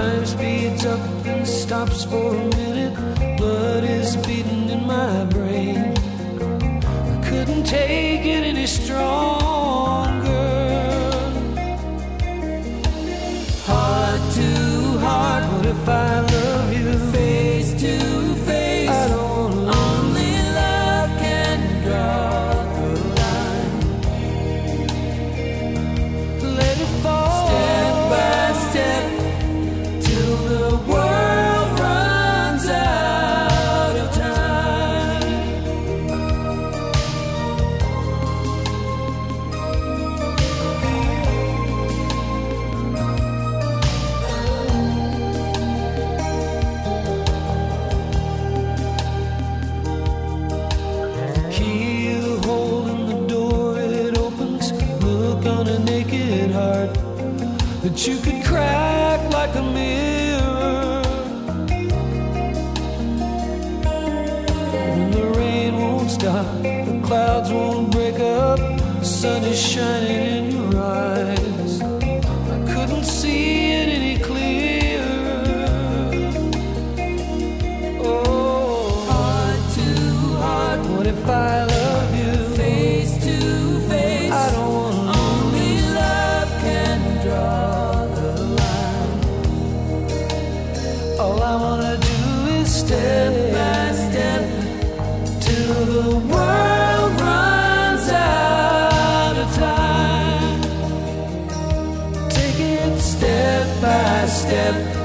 Time speeds up and stops for a minute. Blood is beating in my brain. I couldn't take it any stronger. Heart to heart, what if I? that you could crack like a mirror. When the rain won't stop, the clouds won't break up, the sun is shining. do is step by step till the world runs out of time. Take it step by step.